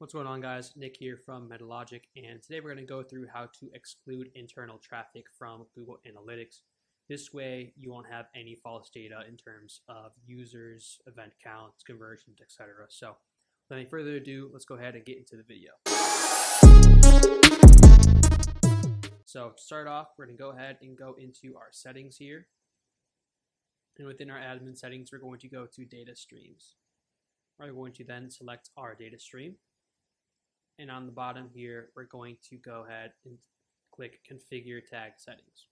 What's going on guys? Nick here from MetaLogic and today we're going to go through how to exclude internal traffic from Google Analytics. This way you won't have any false data in terms of users, event counts, conversions, etc. So without any further ado, let's go ahead and get into the video. So to start off, we're going to go ahead and go into our settings here. And within our admin settings, we're going to go to data streams. We're going to then select our data stream and on the bottom here, we're going to go ahead and click configure tag settings.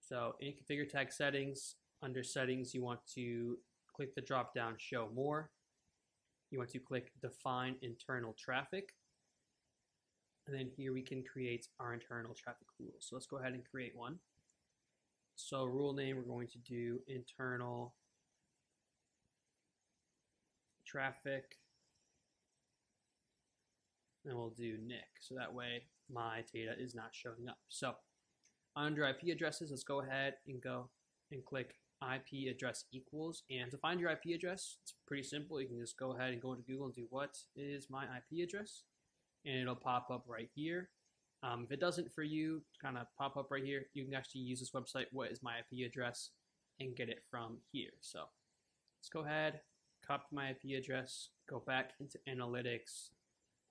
So in configure tag settings, under settings, you want to click the drop down show more. You want to click define internal traffic. And then here we can create our internal traffic rules. So let's go ahead and create one. So rule name, we're going to do internal traffic and we'll do Nick. So that way my data is not showing up. So under IP addresses, let's go ahead and go and click IP address equals. And to find your IP address, it's pretty simple. You can just go ahead and go into Google and do what is my IP address? And it'll pop up right here. Um, if it doesn't for you, kind of pop up right here, you can actually use this website, what is my IP address, and get it from here. So let's go ahead, copy my IP address, go back into analytics,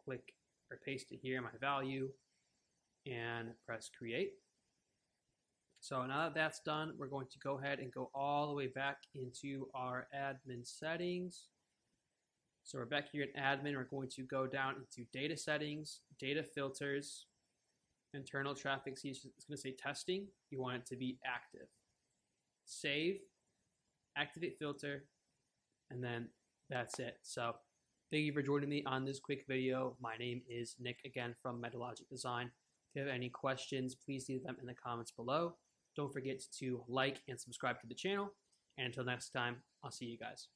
click or paste it here, my value, and press create. So now that that's done, we're going to go ahead and go all the way back into our admin settings. So we're back here in admin, we're going to go down into data settings, data filters, internal traffic, see it's going to say testing, you want it to be active. Save, activate filter, and then that's it. So Thank you for joining me on this quick video. My name is Nick again from MetaLogic Design. If you have any questions, please leave them in the comments below. Don't forget to like and subscribe to the channel. And until next time, I'll see you guys.